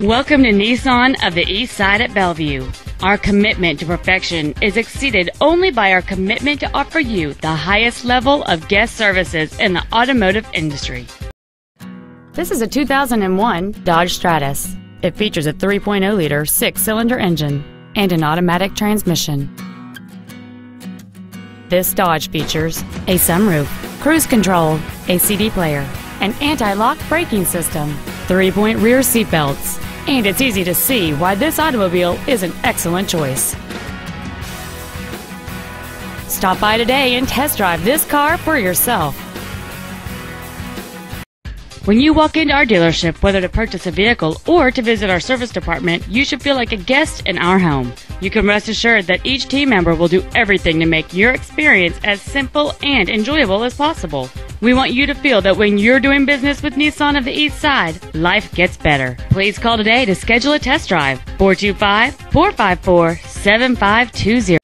Welcome to Nissan of the East Side at Bellevue. Our commitment to perfection is exceeded only by our commitment to offer you the highest level of guest services in the automotive industry. This is a 2001 Dodge Stratus. It features a 3.0 liter six cylinder engine and an automatic transmission. This Dodge features a sunroof, cruise control, a CD player, an anti-lock braking system, three-point rear seatbelts, and it's easy to see why this automobile is an excellent choice. Stop by today and test drive this car for yourself. When you walk into our dealership, whether to purchase a vehicle or to visit our service department, you should feel like a guest in our home. You can rest assured that each team member will do everything to make your experience as simple and enjoyable as possible. We want you to feel that when you're doing business with Nissan of the East Side, life gets better. Please call today to schedule a test drive. 425 454 7520.